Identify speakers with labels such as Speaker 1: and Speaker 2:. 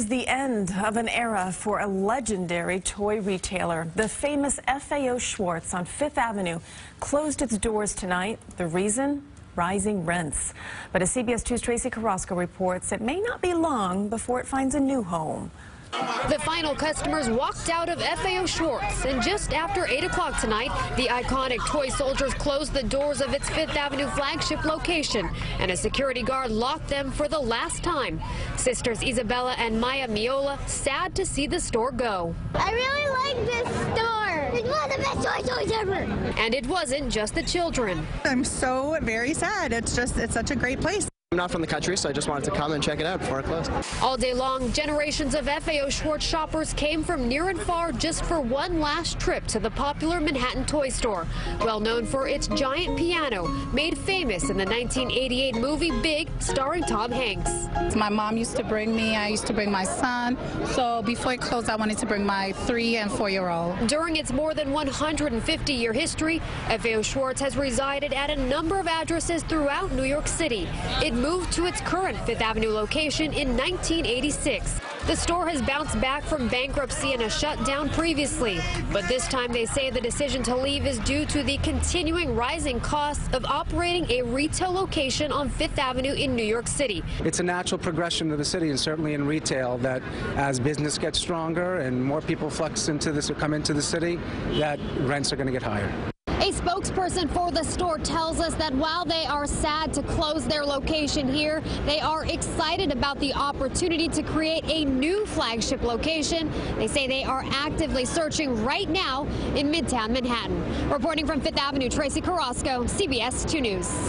Speaker 1: is the end of an era for a legendary toy retailer. The famous FAO Schwarz on Fifth Avenue closed its doors tonight. The reason? Rising rents. But as CBS 2's Tracee Carrasco reports, it may not be long before it finds a new home.
Speaker 2: The final customers walked out of FAO Schwarz, and just after 8 o'clock tonight, the iconic toy soldiers closed the doors of its Fifth Avenue flagship location, and a security guard locked them for the last time. Sisters Isabella and Maya Miola sad to see the store go.
Speaker 3: I really like this store. It's one of the best toy stores ever.
Speaker 2: And it wasn't just the children.
Speaker 4: I'm so very sad. It's just, it's such a great place.
Speaker 5: I'm not from the country, so I just wanted to come and check it out before it closed.
Speaker 2: All day long, generations of FAO Schwarz shoppers came from near and far just for one last trip to the popular Manhattan toy store. Well known for its giant piano, made famous in the 1988 movie Big, starring Tom Hanks.
Speaker 6: My mom used to bring me, I used to bring my son. So before it closed, I wanted to bring my three and four year old.
Speaker 2: During its more than 150 year history, FAO Schwarz has resided at a number of addresses throughout New York City. It moved to its current Fifth Avenue location in 1986. The store has bounced back from bankruptcy and a shutdown previously. But this time they say the decision to leave is due to the continuing rising costs of operating a retail location on Fifth Avenue in New York City.
Speaker 7: It's a natural progression of the city and certainly in retail that as business gets stronger and more people flux into this or come into the city, that rents are going to get higher.
Speaker 2: A spokesperson for the store tells us that while they are sad to close their location here, they are excited about the opportunity to create a new flagship location. They say they are actively searching right now in Midtown Manhattan. Reporting from Fifth Avenue, Tracee Carrasco, CBS 2 News.